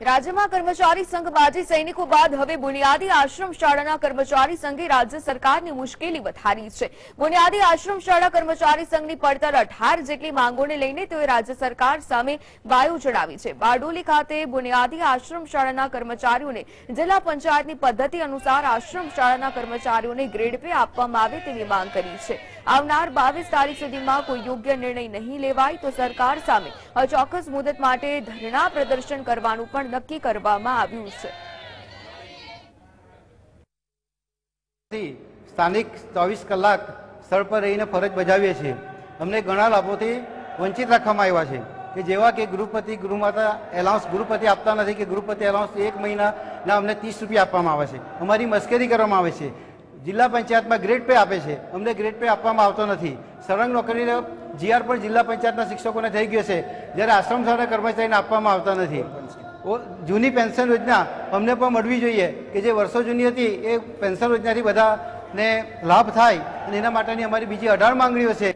રાજ્યમાં કર્મચારી સંઘ બાજી સૈનિકો બાદ હવે બુનિયાદી આશ્રમ શાળાના કર્મચારી સંઘે રાજ્ય સરકારની મુશ્કેલી વધારી છે. બુનિયાદી આશ્રમ શાળા કર્મચારી સંઘની પડતર અઢાર જેટલી માંગોને લઈને તેઓએ રાજ્ય સરકાર સામે વાયુ ચડાવી છે. બારડોલી ખાતે બુનિયાદી આશ્રમ શાળાના કર્મચારીઓને જિલ્લા પંચાયતની પદ્ધતિ અનુસાર આશ્રમ શાળાના કર્મચારીઓને ગ્રેડ પે આપવામાં આવે તેવી માંગ કરી છે. આવનાર બાવીસ તારીખ સુધીમાં કોઈ યોગ્ય નિર્ણય નહીં લેવાય તો સરકાર સામે અચોક્કસ મુદત માટે ધરણા પ્રદર્શન કરવાનું પણ નક્કી કરવામાં આવ્યું છે. સ્થાનિક ચોવીસ કલાક સ્થળ પર રહીને ફરજ બજાવીએ છીએ. અમને ઘણા લાભોથી વંચિત રાખવામાં આવ્યા છે કે જેવા કે ગૃહપતિ ગૃહમાતા એલાઉન્સ ગૃહપતિ આપતા નથી કે ગૃહપતિ એલાઉન્સ એક મહિનાના અમને ત્રીસ રૂપિયા આપવામાં આવે છે. અમારી મશ્કરી કરવામાં આવે છે. જિલ્લા પંચાયતમાં ગ્રેડ પે આપે છે. અમને ગ્રેડ પે આપવામાં આવતો નથી. સળંગ નોકરીને જીઆર પણ જિલ્લા પંચાયતના શિક્ષકોને થઈ ગયો છે. જ્યારે આશ્રમ સાથે કર્મચારીને આપવામાં આવતા નથી. જૂની પેન્શન યોજના અમને પણ મળવી જોઈએ કે જે વર્ષો જૂની હતી, એ પેન્શન યોજનાથી બધાને લાભ થાય અને એના માટેની અમારી બીજી અઢાર માંગણીઓ છે.